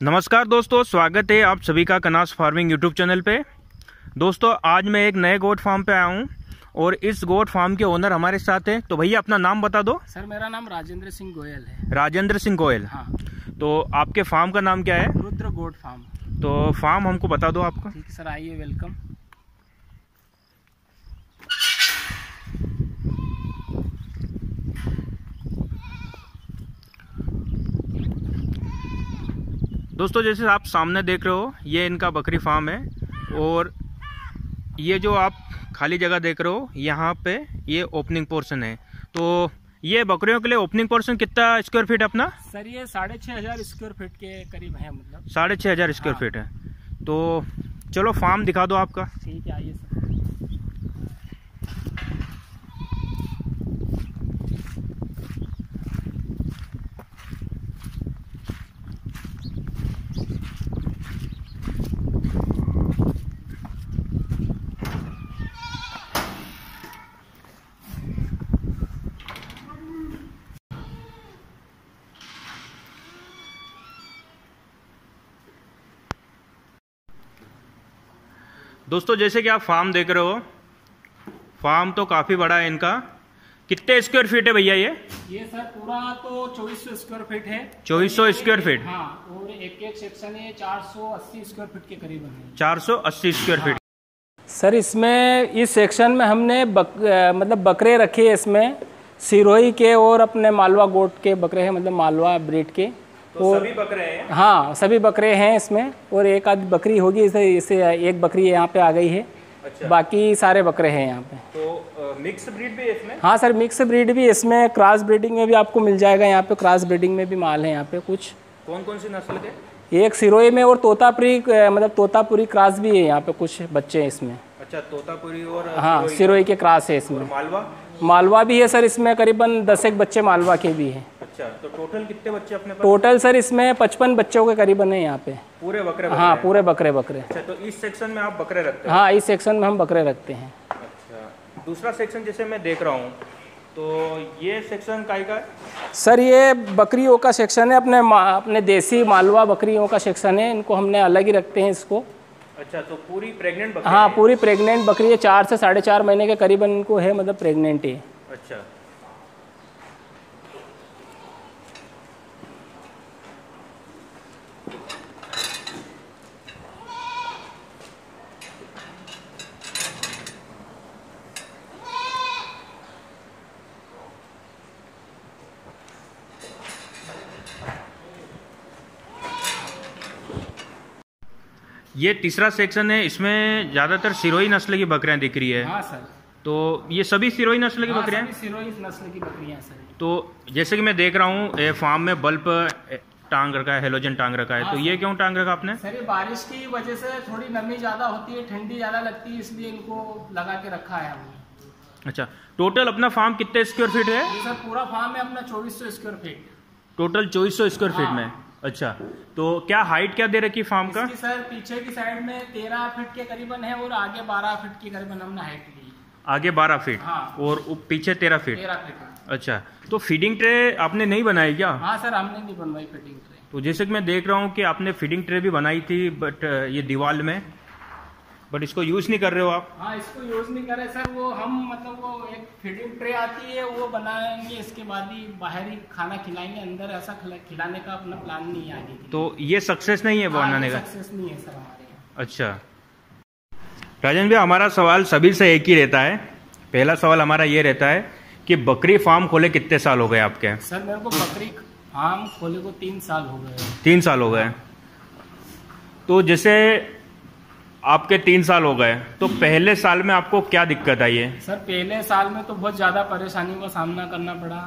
नमस्कार दोस्तों स्वागत है आप सभी का कनास फ़ार्मिंग यूट्यूब चैनल पे। दोस्तों आज मैं एक नए गोट फार्म पे आया हूँ और इस गोट फार्म के ओनर हमारे साथ हैं। तो भैया अपना नाम बता दो। सर मेरा नाम राजेंद्र सिंह गोयल है। राजेंद्र सिंह गोयल। हाँ। तो आपके फार्म का नाम क्या है? Rudra goat farm. तो फार्म हमको बता दो आपका। ठीक सर आइए वेलकम। दोस्तों जैसे आप सामने देख रहे हो ये इनका बकरी फार्म है और ये जो आप खाली जगह देख रहे हो यहाँ पे ये ओपनिंग पोर्शन है। तो ये बकरियों के लिए ओपनिंग पोर्शन कितना स्क्वायर फीट अपना? सर ये साढ़े छः हज़ार स्क्वायर फीट के करीब है मतलब। साढ़े छः हज़ार स्क्वायर। फीट है। तो चलो फार्म दिखा दो आपका। ठीक है आइए सर। दोस्तों जैसे कि आप फार्म देख रहे हो फार्म तो काफ़ी बड़ा है इनका। कितने स्क्वायर फीट है भैया ये? ये सर पूरा तो चौबीस सौ स्क्वायर फीट है। 2400 स्क्वायर फीट। हाँ और एक एक सेक्शन है चार सौ अस्सी स्क्वायर फीट के करीब है। 480 स्क्वायर फीट सर इसमें इस सेक्शन में हमने बक, मतलब बकरे रखे हैं इसमें। सिरोही के और अपने मालवा गोट के बकरे हैं मतलब मालवा ब्रीड के। तो सभी बकरे हैं? हाँ सभी बकरे हैं इसमें और एक आध बकरी होगी इसे इसे एक बकरी यहाँ पे आ गई है। अच्छा। बाकी सारे बकरे हैं यहाँ पे। तो मिक्स ब्रीड भी इसमें? हाँ सर मिक्स ब्रीड भी इसमें क्रॉस ब्रीडिंग में भी आपको मिल जाएगा यहाँ पे क्रॉस ब्रीडिंग में भी माल है यहाँ पे कुछ। कौन कौन सी नस्ल के? एक सिरोही में और तोतापुरी मतलब तोतापुरी क्रॉस भी है यहाँ पे कुछ बच्चे हैं इसमें। अच्छा तोतापुरी और हाँ सिरोही के। क्रॉस है इसमें। मालवा? मालवा भी है सर इसमें करीबन दस एक बच्चे मालवा के भी हैं। अच्छा तो टोटल कितने बच्चे अपने पास? टोटल सर इसमें पचपन बच्चों के करीबन है यहाँ पे। पूरे बकरे हाँ पूरे बकरे बकरे। अच्छा तो इस सेक्शन में आप बकरे रखते हैं? हाँ इस सेक्शन में हम बकरे रखते हैं। अच्छा दूसरा सेक्शन जैसे मैं देख रहा हूँ तो ये सेक्शन काय का है? सर ये बकरियों का सेक्शन है अपने अपने देसी मालवा बकरियों का सेक्शन है इनको हमने अलग ही रखते हैं इसको। अच्छा तो पूरी प्रेग्नेंट बकरी हाँ पूरी प्रेग्नेंट बकरी है चार से साढ़े चार महीने के करीबन इनको है मतलब प्रेग्नेंट ही। अच्छा ये तीसरा सेक्शन है इसमें ज़्यादातर सिरोही नस्ल की बकरियाँ दिख रही है। हाँ सर। तो ये सभी सिरोही नस्ल की बकरियाँ हैं? सिरोही नस्ल की बकरियाँ सर। तो जैसे कि मैं देख रहा हूँ फार्म में बल्ब टांग रखा है हेलोजन टांग रखा है। तो ये क्यों टांग रखा आपने? सर ये बारिश की वजह से थोड़ी नमी ज़्यादा होती है ठंडी ज़्यादा लगती है इसलिए इनको लगा के रखा है हमने। अच्छा टोटल अपना फार्म कितने स्क्वायर फीट है? सर पूरा फार्म है अपना चौबीस सौ स्क्वायर फीट टोटल चौबीस सौ स्क्वायर फीट हाँ। में। अच्छा तो क्या हाइट क्या दे रखी फार्म का? सर पीछे की साइड में तेरह फीट के करीबन है और आगे बारह फीट के करीबन हमने हाइट ली आगे बारह फीट हाँ। और पीछे तेरह फीट तेरह फीट अच्छा तो फीडिंग ट्रे आपने नहीं बनाई क्या? हाँ सर हमने नहीं बनवाई फीडिंग ट्रे तो जैसे कि मैं देख रहा हूँ कि आपने फीडिंग ट्रे भी बनाई थी बट ये दीवाल में। बट इसको यूज़ नहीं कर रहे हो आप? हाँ इसको यूज़ नहीं करे सर वो हम मतलब वो एक फीडिंग ट्रे आती है वो बनाएँगे इसके बाद ही बाहर ही खाना खिलाएँगे अंदर ऐसा खिलाने का अपना प्लान नहीं है आगे तो ये सक्सेस नहीं है बनाने का? सक्सेस नहीं है सर हमारे अच्छा। राजन भैया हमारा सवाल सभी से एक ही रहता है। पहला सवाल हमारा ये रहता है कि बकरी फार्म खोले कितने साल हो गए आपके? सर मेरे को बकरी फार्म खोले को तीन साल हो गए। तीन साल हो गए। तो जैसे आपके तीन साल हो गए तो पहले साल में आपको क्या दिक्कत आई है? सर पहले साल में तो बहुत ज़्यादा परेशानियों का सामना करना पड़ा।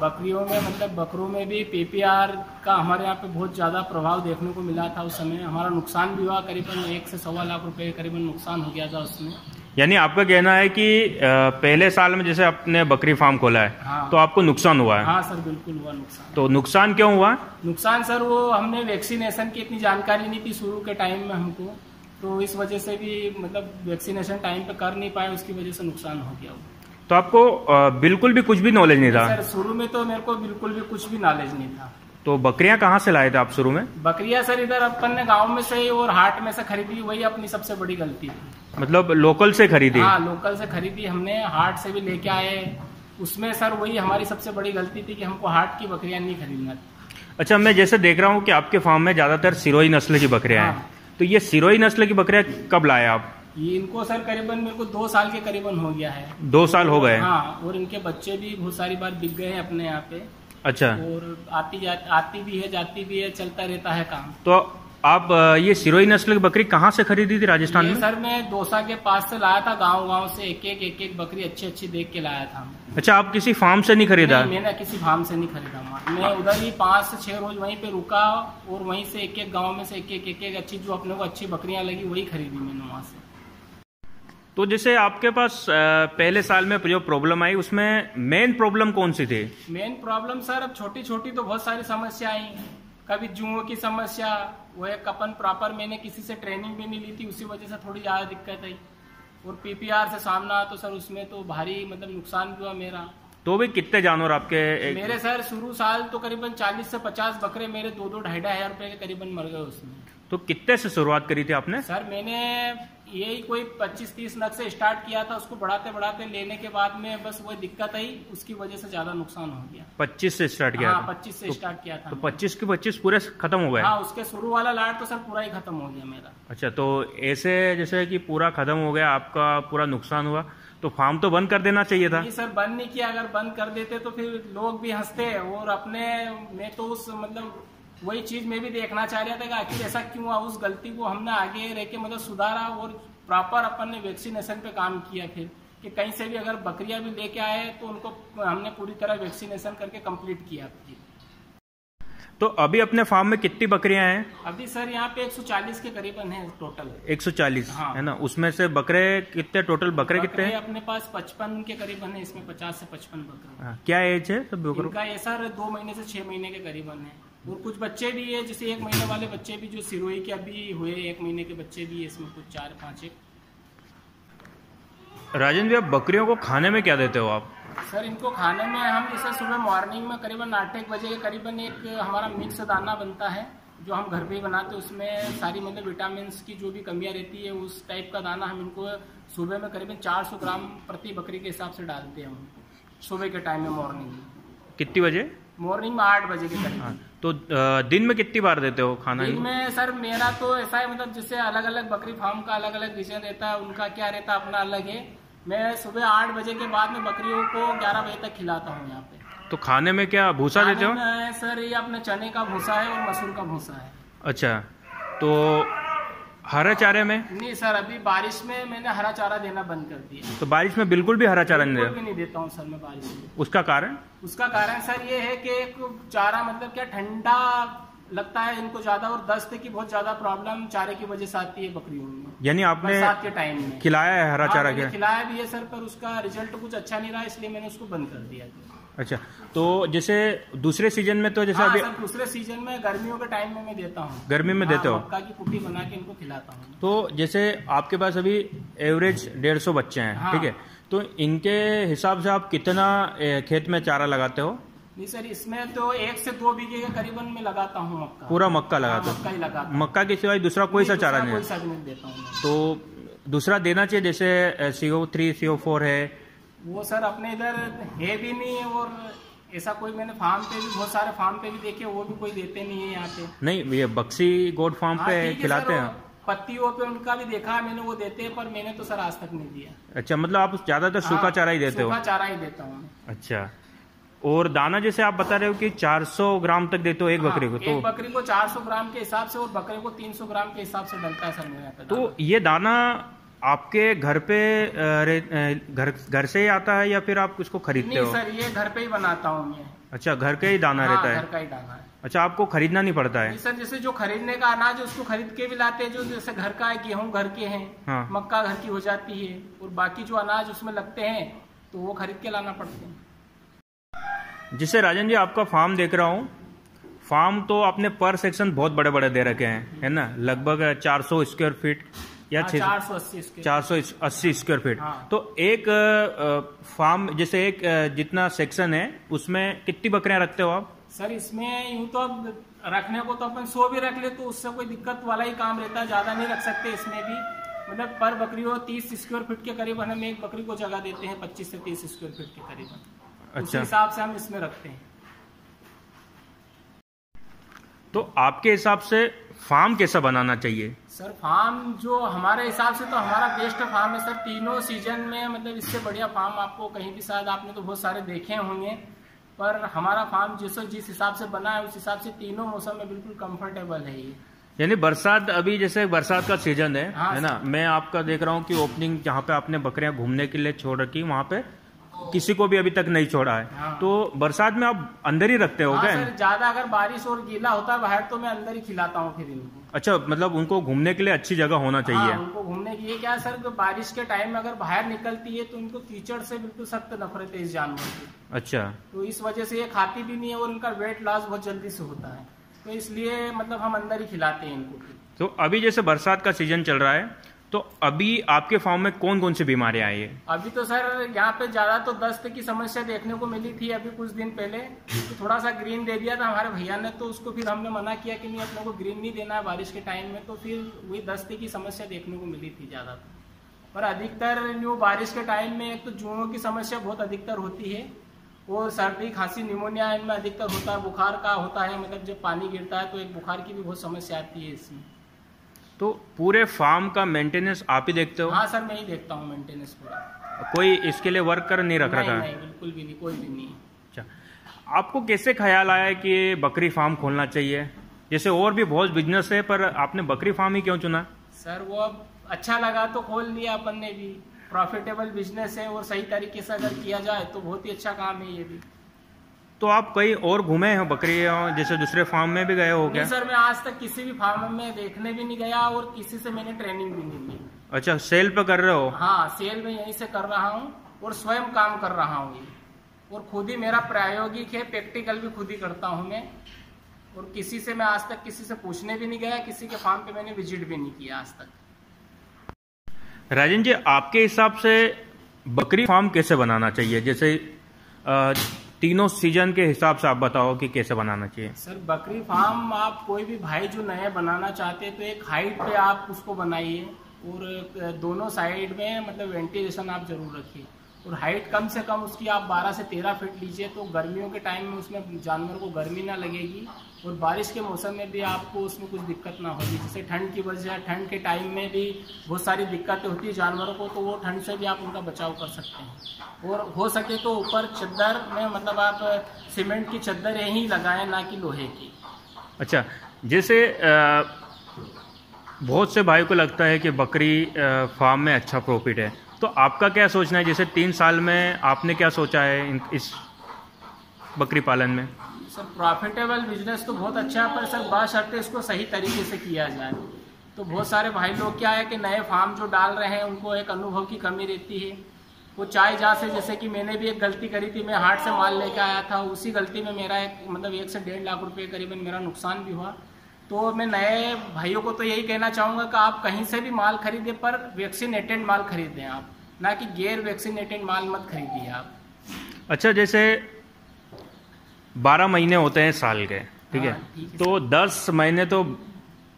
बकरियों में मतलब बकरों में भी पीपीआर का हमारे यहाँ पे बहुत ज़्यादा प्रभाव देखने को मिला था उस समय। हमारा नुकसान भी हुआ करीबन एक से सवा लाख रुपए करीबन नुकसान हो गया था उसमें। यानी आपका कहना है कि पहले साल में जैसे आपने बकरी फार्म खोला है हाँ। तो आपको नुकसान हुआ है? हाँ सर बिल्कुल हुआ नुकसान। तो नुकसान क्यों हुआ? नुकसान सर वो हमने वैक्सीनेशन की इतनी जानकारी नहीं थी शुरू के टाइम में हमको। तो इस वजह से भी मतलब वैक्सीनेशन टाइम पे कर नहीं पाए उसकी वजह से नुकसान हो गया तो आपको बिल्कुल भी कुछ भी नॉलेज नहीं था सर शुरू में तो मेरे को बिल्कुल भी कुछ भी नॉलेज नहीं था। तो बकरियाँ कहाँ से लाए थे आप शुरू में? बकरियाँ सर इधर अपन ने गाँव में से और हाट में से खरीदी वही अपनी सबसे बड़ी गलती थी। मतलब लोकल से खरीदी? हाँ लोकल से खरीदी हमने हाट से भी लेके आए। उसमें सर वही हमारी सबसे बड़ी गलती थी कि हमको हाट की बकरियाँ नहीं खरीदना अच्छा मैं जैसे देख रहा हूँ कि आपके फार्म में ज़्यादातर सिरोही नस्ल की बकरियाँ हैं। हाँ। तो ये सिरोही नस्ल की बकरियाँ कब लाए आप? ये इनको सर करीबन मेरे को दो साल के करीबन हो गया है। दो साल हो गए। हाँ और इनके बच्चे भी बहुत सारी बार बिक गए हैं अपने यहाँ पे। अच्छा। और आती जा आती भी है जाती भी है चलता रहता है काम। तो आप ये सिरोही नस्ल की बकरी कहाँ से खरीदी थी राजस्थान में? सर मैं दोसा के पास से लाया था गाँव गाँव से एक एक एक एक बकरी अच्छी अच्छी देख के लाया था। अच्छा आप किसी फार्म से नहीं खरीदा? नहीं, मैंने किसी फार्म से नहीं खरीदा मैं। उधर ही पाँच से छह रोज वहीं पे रुका और वहीं से एक एक गाँव में से एक एक एक एक अच्छी जो अपने को अच्छी बकरियाँ लगी वही खरीदी मैंने वहाँ से। तो जैसे आपके पास पहले साल में जो प्रॉब्लम आई उसमें मेन प्रॉब्लम कौन सी थी? मेन प्रॉब्लम सर अब छोटी छोटी तो बहुत सारी समस्या आई। कभी जुओं की समस्या वो एक अपन प्रॉपर मैंने किसी से ट्रेनिंग भी नहीं ली थी उसी वजह से थोड़ी ज़्यादा दिक्कत आई। और पीपीआर से सामना तो सर उसमें तो भारी मतलब नुकसान भी हुआ मेरा। तो भी कितने जानवर आपके एक, मेरे सर शुरू साल तो करीबन 40 से 50 बकरे मेरे दो दो ढाई ढाई हज़ार रुपए के करीबन मर गए उसमें। तो कितने से शुरुआत करी थी आपने? सर मैंने यही कोई 25-30 लाख से स्टार्ट किया था उसको बढ़ाते बढ़ाते लेने के बाद में बस वही दिक्कत आई उसकी वजह से ज़्यादा नुकसान हो गया। 25 से स्टार्ट किया हाँ था। पच्चीस से स्टार्ट किया था। तो 25 के 25 पूरे खत्म हो गए? हाँ उसके शुरू वाला लाट तो सर पूरा ही खत्म हो गया मेरा। अच्छा तो ऐसे जैसे कि पूरा खत्म हो गया आपका पूरा नुकसान हुआ तो फार्म तो बंद कर देना चाहिए था? सर बंद नहीं किया। अगर बंद कर देते तो फिर लोग भी हँसते और अपने मैं तो उस मतलब वही चीज़ मैं भी देखना चाह रहा था कि आखिर ऐसा क्यों हुआ? उस गलती को हमने आगे रह के मतलब सुधारा और प्रॉपर अपन ने वैक्सीनेशन पे काम किया फिर। कि कहीं से भी अगर बकरियाँ भी लेके आए तो उनको हमने पूरी तरह वैक्सीनेशन करके कंप्लीट किया। तो अभी अपने फार्म में कितनी बकरियाँ हैं? अभी सर यहाँ पे 140 के करीबन है टोटल 140 हाँ। है ना? उसमें से बकरे कितने टोटल बकरे बकरे कितने हैं? अपने पास 55 के करीबन है इसमें 50 से 55 बकरे। हाँ, क्या एज है सब बकरों? इनका ये सर दो महीने से छह महीने के करीबन है। और कुछ बच्चे भी है जैसे एक महीने वाले बच्चे भी जो सिरोही के अभी हुए एक महीने के बच्चे भी है इसमें कुछ चार पाँच एक। राजन भैया बकरियों को खाने में क्या देते हो आप? सर इनको खाने में हम जैसे सुबह मॉर्निंग में करीबन आठ एक बजे के करीबन एक हमारा मिक्स दाना बनता है जो हम घर पे ही बनाते हैं उसमें सारी मतलब विटामिन की जो भी कमियाँ रहती है उस टाइप का दाना हम इनको सुबह में करीबन 400 ग्राम प्रति बकरी के हिसाब से डालते हैं हम सुबह के टाइम में मॉर्निंग में। कितनी बजे? मॉर्निंग में आठ बजे के करीब हाँ, तो दिन में कितनी बार देते हो खाना? दिन में सर मेरा तो ऐसा है मतलब जैसे अलग अलग बकरी फार्म का अलग अलग विषय रहता है उनका क्या रहता है अपना अलग है। मैं सुबह आठ बजे के बाद में बकरियों को ग्यारह बजे तक खिलाता हूँ यहाँ पे। तो खाने में क्या भूसा देते हो? सर ये अपने चने का भूसा है और मसूर का भूसा है। अच्छा तो हरे चारे में? नहीं सर अभी बारिश में मैंने हरा चारा देना बंद कर दिया। तो बारिश में बिल्कुल भी हरा चारा नहीं देते नहीं देता हूँ सर मैं बारिश में। उसका कारण? उसका कारण सर ये है कि एक चारा मतलब क्या ठंडा लगता है इनको ज़्यादा और दस्त की बहुत ज़्यादा प्रॉब्लम चारे की वजह से आती है बकरियों में। यानी आपने के टाइम में। खिलाया है हरा हाँ, चारा खिलाया भी है सर पर उसका रिज़ल्ट कुछ अच्छा नहीं रहा इसलिए मैंने उसको बंद कर दिया। अच्छा तो जैसे दूसरे सीज़न में तो जैसे हाँ, अभी सर दूसरे सीज़न में गर्मियों के टाइम में मैं देता हूँ। गर्मी में हाँ, देते हो? मक्का की कुटी बना के इनको खिलाता हूँ। तो जैसे आपके पास अभी एवरेज डेढ़ सौ बच्चे हैं हाँ। ठीक है? तो इनके हिसाब से आप कितना खेत में चारा लगाते हो? नहीं सर इसमें तो एक से दो बीघे के करीबन मैं लगाता हूँ मक्का। पूरा मक्का हाँ, लगाते मक्का ही लगाता हूँ। मक्का के सिवाय दूसरा कोई सा चारा नहीं कोई है सा नहीं देता हूँ तो दूसरा देना चाहिए जैसे सीओ थ्री सीओ फोर है वो सर अपने इधर है भी नहीं और ऐसा कोई मैंने फार्म पे भी बहुत सारे फार्म पे भी देखे वो भी कोई देते नहीं है यहाँ पे। नहीं ये बक्सी गोड फार्म हाँ, पे खिलाते हैं? पत्तियों पे उनका भी देखा है मैंने वो देते हैं पर मैंने तो सर आज तक नहीं दिया। अच्छा मतलब आप ज़्यादातर सूखा हाँ, चारा ही देते हो? सूखा चारा ही देता हूँ। अच्छा और दाना जैसे आप बता रहे हो कि 400 ग्राम तक देते हो एक हाँ, बकरी को तो एक बकरी को 400 ग्राम के हिसाब से और बकरे को 300 ग्राम के हिसाब से डलता है सर मेरे यहाँ पे तो ये दाना आपके घर पे घर घर से ही आता है या फिर आप उसको खरीदते नहीं हो? सर ये घर पे ही बनाता हूँ मैं। अच्छा घर के ही दाना हाँ, रहता है? घर का ही दाना है। अच्छा आपको खरीदना नहीं पड़ता है? सर जैसे जो खरीदने का अनाज उसको खरीद के भी लाते हैं जो जैसे घर का है गेहूँ घर के हैं हाँ। मक्का घर की हो जाती है और बाकी जो अनाज उसमें लगते हैं तो वो खरीद के लाना पड़ते हैं। जिससे राजन जी आपका फार्म देख रहा हूँ फार्म तो आपने पर सेक्शन बहुत बड़े बड़े दे रखे हैं है ना? लगभग 400 स्क्वायर फीट या छह चार सौ अस्सी चार सौ अस्सी स्क्वायर फीट हाँ। तो एक फार्म जैसे एक जितना सेक्शन है उसमें कितनी बकरियाँ रखते हो आप? सर इसमें यूँ तो अब रखने को तो अपन सो भी रख ले तो उससे कोई दिक्कत वाला ही काम रहता है ज़्यादा नहीं रख सकते इसमें भी। मतलब पर बकरी हो तीस स्क्वायर फीट के करीबन हम एक बकरी को जगह देते हैं पच्चीस से तीस स्क्वायर फीट के करीबन अच्छा। हिसाब से हम इसमें रखते हैं। तो आपके हिसाब से फार्म कैसा बनाना चाहिए? सर फार्म जो हमारे हिसाब से तो हमारा बेस्ट फार्म है सर। तीनों सीज़न में मतलब इससे बढ़िया फार्म आपको कहीं भी शायद आपने तो बहुत सारे देखे होंगे। पर हमारा फार्म जिस जिस हिसाब से बना है उस हिसाब से तीनों मौसम में बिल्कुल कंफर्टेबल है ये। यानी बरसात अभी जैसे बरसात का सीज़न है हाँ, है ना? मैं आपका देख रहा हूँ कि ओपनिंग जहाँ पे आपने बकरियाँ घूमने के लिए छोड़ रखी वहाँ पे किसी को भी अभी तक नहीं छोड़ा है। हाँ। तो बरसात में आप अंदर ही रखते हो हाँ क्या ज़्यादा अगर बारिश और गीला होता है बाहर तो मैं अंदर ही खिलाता हूँ फिर इनको। अच्छा मतलब उनको घूमने के लिए अच्छी जगह होना चाहिए। हाँ, उनको घूमने के लिए क्या सर कि बारिश के टाइम में अगर बाहर निकलती है तो इनको कीचड़ से बिल्कुल सख्त नफरत है इस जानवर की। अच्छा। तो इस वजह से ये खाती भी नहीं है और इनका वेट लॉस बहुत जल्दी से होता है। तो इसलिए मतलब हम अंदर ही खिलाते हैं इनको। तो अभी जैसे बरसात का सीज़न चल रहा है तो अभी आपके फॉर्म में कौन कौन सी बीमारियाँ आई है? अभी तो सर, यहाँ पे ज़्यादा तो दस्त की समस्या देखने को मिली थी अभी कुछ दिन पहले। तो थोड़ा सा ग्रीन दे दिया था हमारे भैया ने तो उसको फिर हमने मना किया कि नहीं अपने को ग्रीन नहीं देना है बारिश के टाइम में। तो फिर वही दस्त की समस्या देखने को मिली थी ज़्यादा पर अधिकतर न्यू बारिश के टाइम में एक तो जुओं की समस्या बहुत अधिकतर होती है, और सर्दी, खांसी, निमोनिया इनमें अधिकतर होता है, बुखार का होता है मतलब जब पानी गिरता है तो एक बुखार की भी बहुत समस्या आती है इसमें। तो पूरे फार्म का मेंटेनेंस आप ही देखते हो? हाँ सर मैं ही देखता हूँ मेंटेनेंस पूरा। कोई इसके लिए वर्क कर नहीं रख नहीं रखा? नहीं बिल्कुल भी नहीं कोई भी नहीं। अच्छा आपको कैसे ख्याल आया कि बकरी फार्म खोलना चाहिए? जैसे और भी बहुत बिज़नेस है पर आपने बकरी फार्म ही क्यों चुना? सर वो अब अच्छा लगा तो खोल लिया अपन ने भी। प्रॉफिटेबल बिज़नेस है और सही तरीके से अगर किया जाए तो बहुत ही अच्छा काम है ये भी। तो आप कहीं और घूमे हो बकरी जैसे दूसरे फार्म में भी गए हो क्या? सर मैं आज तक किसी भी फार्म में देखने भी नहीं गया और किसी से मैंने ट्रेनिंग भी नहीं ली अच्छा सेल पे कर रहे हो? हाँ सेल में यहीं से कर रहा हूँ और स्वयं काम कर रहा हूँ और खुद ही मेरा प्रायोगिक है प्रैक्टिकल भी खुद ही करता हूँ मैं। और किसी से मैं आज तक किसी से पूछने भी नहीं गया किसी के फार्म पे मैंने विज़िट भी नहीं किया आज तक। राजन जी आपके हिसाब से बकरी फार्म कैसे बनाना चाहिए? जैसे तीनों सीज़न के हिसाब से आप बताओ कि कैसे बनाना चाहिए। सर, बकरी फार्म, आप कोई भी भाई जो नया बनाना चाहते हैं तो एक हाइट पे आप उसको बनाइए। और दोनों साइड में मतलब वेंटिलेशन आप ज़रूर रखिए। और हाइट कम से कम उसकी आप 12 से 13 फीट लीजिए तो गर्मियों के टाइम में उसमें जानवर को गर्मी ना लगेगी और बारिश के मौसम में भी आपको उसमें कुछ दिक्कत ना होगी। जैसे ठंड की वजह ठंड के टाइम में भी बहुत सारी दिक्कतें होती है जानवरों को तो वो ठंड से भी आप उनका बचाव कर सकते हैं। और हो सके तो ऊपर चद्दर में मतलब आप सीमेंट की चद्दर ही लगाएँ, ना कि लोहे की। अच्छा जैसे बहुत से भाई को लगता है कि बकरी फार्म में अच्छा प्रॉफिट है। तो आपका क्या सोचना है? जैसे तीन साल में आपने क्या सोचा है इस बकरी पालन में? सर प्रॉफिटेबल बिज़नेस तो बहुत अच्छा है, पर सर बाशर्ते इसको सही तरीके से किया जाए। तो बहुत सारे भाई लोग क्या है कि नए फार्म जो डाल रहे हैं, उनको एक अनुभव की कमी रहती है। वो चाहे जा से, जैसे कि मैंने भी एक गलती करी थी, मैं हाट से माल लेके आया था, उसी गलती में मेरा एक मतलब एक से डेढ़ लाख रुपए करीबन मेरा नुकसान भी हुआ। तो मैं नए भाइयों को तो यही कहना चाहूँगा कि आप कहीं से भी माल खरीदें पर वैक्सीनेटेड माल खरीदें आप। ना कि गैर वैक्सीनेटेड माल मत खरीदिए आप। अच्छा जैसे बारह महीने होते हैं साल के ठीक है? हाँ। तो दस महीने तो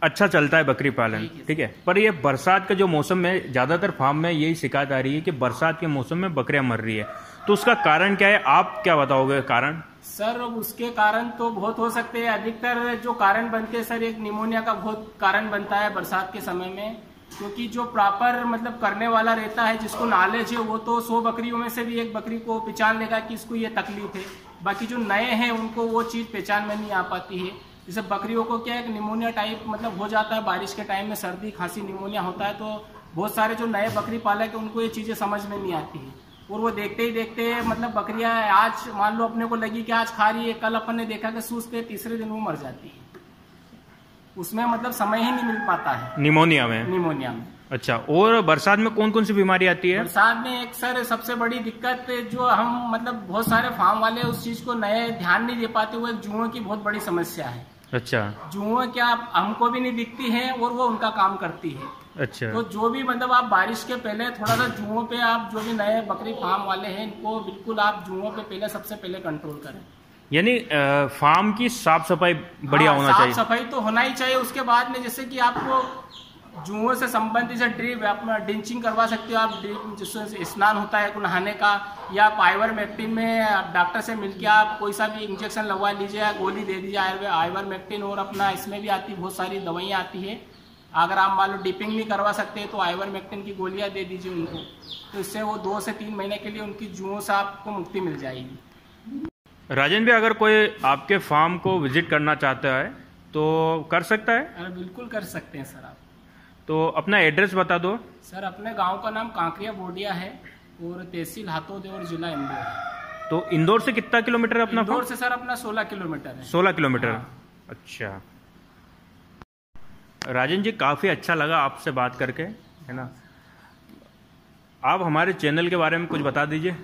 अच्छा चलता है बकरी पालन ठीक है। पर ये बरसात का जो मौसम में ज़्यादातर फार्म में यही शिकायत आ रही है कि बरसात के मौसम में बकरियाँ मर रही है। तो उसका कारण क्या है? आप क्या बताओगे कारण? सर उसके कारण तो बहुत हो सकते हैं। अधिकतर जो कारण बनते हैं सर एक निमोनिया का बहुत कारण बनता है बरसात के समय में। क्योंकि जो प्रॉपर मतलब करने वाला रहता है जिसको नॉलेज है वो तो सौ बकरियों में से भी एक बकरी को पहचान लेगा कि इसको ये तकलीफ़ है। बाकी जो नए हैं उनको वो चीज़ पहचान में नहीं आ पाती है। जैसे बकरियों को क्या है कि निमोनिया टाइप मतलब हो जाता है बारिश के टाइम में सर्दी खांसी निमोनिया होता है तो बहुत सारे जो नए बकरी पालक है उनको ये चीज़ें समझ में नहीं आती है। और वो देखते ही देखते मतलब बकरियाँ आज मान लो अपने को लगी कि आज खा रही है कल अपन ने देखा कि सूझते तीसरे दिन वो मर जाती है। उसमें मतलब समय ही नहीं मिल पाता है। निमोनिया में? निमोनिया में। अच्छा और बरसात में कौन कौन सी बीमारी आती है? बरसात में एक सर सबसे बड़ी दिक्कत जो हम मतलब बहुत सारे फार्म वाले उस चीज़ को नए ध्यान नहीं दे पाते वो एक जुओं की बहुत बड़ी समस्या है। अच्छा। जुए क्या हमको भी नहीं दिखती है और वो उनका काम करती है। अच्छा। तो जो भी मतलब आप बारिश के पहले थोड़ा सा जुओं पे आप जो भी नए बकरी फार्म वाले हैं इनको बिल्कुल आप जुओं पे पहले सबसे पहले कंट्रोल करें। यानी फार्म की साफ़ सफ़ाई बढ़िया हाँ, होना साफ़ चाहिए सफ़ाई तो होना ही चाहिए। उसके बाद में जैसे कि आपको जुओं से संबंधित जैसे ड्रिप अपना डिंचिंग करवा सकते हो आप ड्रिप जिससे स्नान होता है नहाने का या आप आइवर मैक्टिन में आप डॉक्टर से मिलकर आप कोई सा भी इंजेक्शन लगवा लीजिए या गोली दे दीजिए आयुर्वे आइवर मैक्टिन और अपना इसमें भी आती बहुत सारी दवाइयाँ आती है। अगर आप मान लो डिपिंग नहीं करवा सकते हैं तो आइवर मैक्टिन की गोलियाँ दे दीजिए उनको। तो इससे वो दो से तीन महीने के लिए उनकी जुओं से आपको मुक्ति मिल जाएगी। राजन भी अगर कोई आपके फार्म को विज़िट करना चाहता है तो कर सकता है? अरे बिल्कुल कर सकते हैं सर आप। तो अपना एड्रेस बता दो। सर अपने गाँव का नाम कांकरिया बोडिया है और तहसील हाथोदे और जिला इंदौर। तो इंदौर से कितना किलोमीटर है अपना इंदौर से सर अपना 16 किलोमीटर है। सोलह किलोमीटर। हाँ। अच्छा। राजन जी काफ़ी अच्छा लगा आपसे बात करके है ना? आप हमारे चैनल के बारे में कुछ बता दीजिए।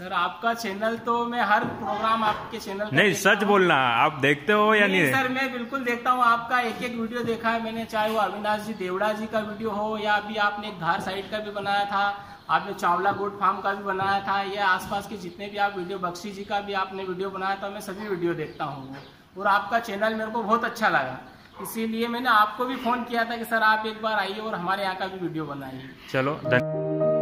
सर आपका चैनल तो मैं हर प्रोग्राम आपके चैनल नहीं सच बोलना आप देखते हो या नहीं नहीं? सर मैं बिल्कुल देखता हूँ आपका एक एक वीडियो देखा है मैंने चाहे वो अविनाश जी देवड़ा जी का वीडियो हो या अभी आपने एक धार साइड का भी बनाया था आपने चावला गोट फार्म का भी बनाया था या आसपास के जितने भी आप वीडियो बख्शी जी का भी आपने वीडियो बनाया था मैं सभी वीडियो देखता हूँ। और आपका चैनल मेरे को बहुत अच्छा लगा। इसीलिए मैंने आपको भी फ़ोन किया था कि सर आप एक बार आइए और हमारे यहाँ का भी वीडियो बनाइए। चलो धन्यवाद